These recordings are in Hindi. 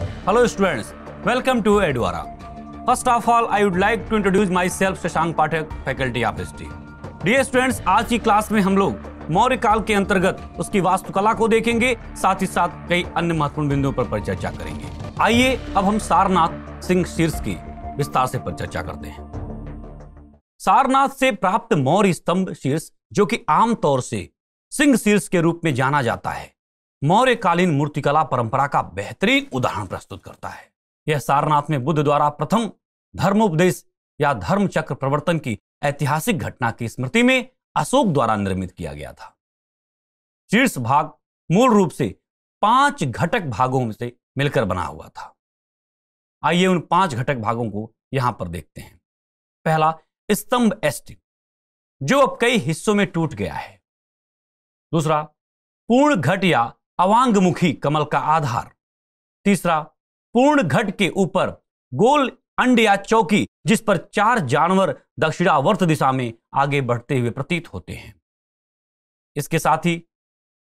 Hello students, welcome to Edwara. First of all, I would like to introduce myself, Shashank Pathak, faculty of history. Dear students, आज की क्लास में हम लोग मौर्य काल के अंतर्गत उसकी वास्तुकला को देखेंगे साथ ही साथ कई अन्य महत्वपूर्ण बिंदुओं पर परिचर्चा करेंगे आइए अब हम सारनाथ सिंह शीर्ष की विस्तार से परिचर्चा करते हैं सारनाथ से प्राप्त मौर्य स्तंभ शीर्ष जो कि आमतौर से सिंह शीर्ष के रूप में जाना जाता है मौर्य कालीन मूर्तिकला परंपरा का बेहतरीन उदाहरण प्रस्तुत करता है। यह सारनाथ में बुद्ध द्वारा प्रथम धर्मोपदेश या धर्म चक्र प्रवर्तन की ऐतिहासिक घटना की स्मृति में अशोक द्वारा निर्मित किया गया था। शीर्ष भाग मूल रूप से पाँच घटक भागों से मिलकर बना हुआ था। आइए उन पाँच घटक भागों को यहाँ पर देखते हैं। पहला, स्तंभ एस्ट जो अब कई हिस्सों में टूट गया है। दूसरा, पूर्ण घट या अवांगमुखी कमल का आधार। तीसरा, पूर्ण घट के ऊपर गोल अंड या चौकी जिस पर चार जानवर दक्षिणावर्त दिशा में आगे बढ़ते हुए प्रतीत होते हैं। इसके साथ ही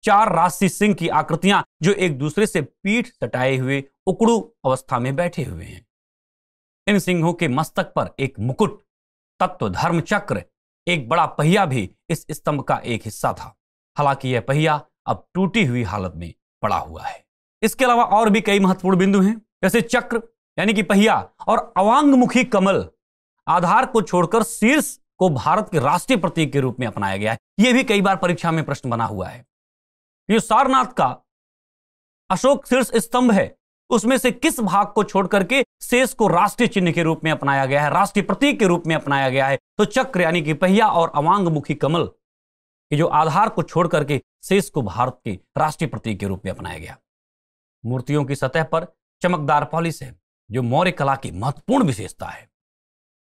चार राशि सिंह की आकृतियाँ जो एक दूसरे से पीठ सटाए हुए उकड़ू अवस्था में बैठे हुए हैं। इन सिंहों के मस्तक पर एक मुकुट तत्व धर्म चक्र, एक बड़ा पहिया भी इस स्तंभ का एक हिस्सा था। हालाँकि यह पहिया अब टूटी हुई हालत में पड़ा हुआ है। इसके अलावा और भी कई महत्वपूर्ण बिंदु हैं, जैसे चक्र, यानी कि पहिया और अवांगमुखी कमल। आधार को छोड़कर शीर्ष को भारत के राष्ट्रीय प्रतीक के रूप में अपनाया गया है। यह भी कई बार परीक्षा में प्रश्न बना हुआ है। ये सारनाथ का अशोक शीर्ष स्तंभ है। उसमें से किस भाग को छोड़ करके शेष को राष्ट्रीय चिन्ह के रूप में अपनाया गया है, राष्ट्रीय प्रतीक के रूप में अपनाया गया है? तो चक्र, यानी कि पहिया और अवांगमुखी कमल के जो आधार को छोड़ करके शेष को भारत के राष्ट्रीय प्रतीक के रूप में अपनाया गया। मूर्तियों की सतह पर चमकदार पॉलिश है, जो मौर्य कला की महत्वपूर्ण विशेषता है।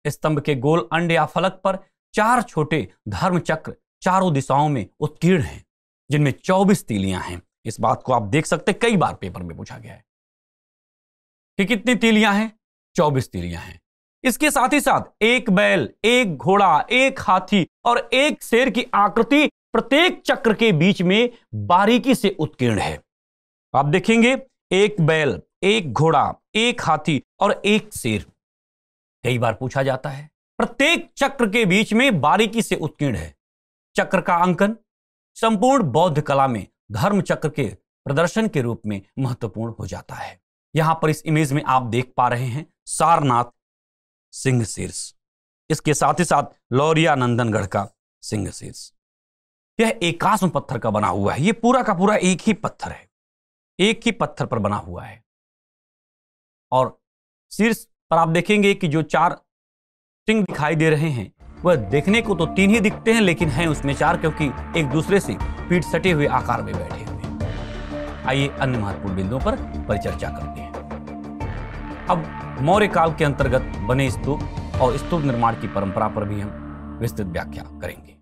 स्तंभ के गोल अंड या फलक पर चार छोटे धर्म चक्र चारों दिशाओं में उत्कीर्ण हैं, जिनमें 24 तीलियाँ हैं। इस बात को आप देख सकते कई बार पेपर में पूछा गया है। कि कितनी तीलियाँ हैं? 24 तीलियाँ हैं। इसके साथ ही साथ एक बैल, एक घोड़ा, एक हाथी और एक शेर की आकृति प्रत्येक चक्र के बीच में बारीकी से उत्कीर्ण है। आप देखेंगे, एक बैल, एक घोड़ा, एक हाथी और एक शेर। कई बार पूछा जाता है, प्रत्येक चक्र के बीच में बारीकी से उत्कीर्ण है। चक्र का अंकन संपूर्ण बौद्ध कला में धर्म चक्र के प्रदर्शन के रूप में महत्वपूर्ण हो जाता है। यहाँ पर इस इमेज में आप देख पा रहे हैं सारनाथ सिंह शीर्ष इसके साथ ही साथ लौरिया नंदनगढ़ का सिंह शीर्ष यह एकाश्म पत्थर का बना हुआ है। यह पूरा का पूरा एक ही पत्थर है। एक ही पत्थर पर बना हुआ है। और शीर्ष पर आप देखेंगे कि जो चार सिंह दिखाई दे रहे हैं, वह देखने को तो तीन ही दिखते हैं, लेकिन हैं उसमें चार, क्योंकि एक दूसरे से पीठ सटे हुए आकार में बैठे हुए आइए अन्य महत्वपूर्ण बिंदुओं पर परिचर्चा करते हैं। अब मौर्य काल के अंतर्गत बने स्तूप और स्तूप निर्माण की परंपरा पर भी हम विस्तृत व्याख्या करेंगे।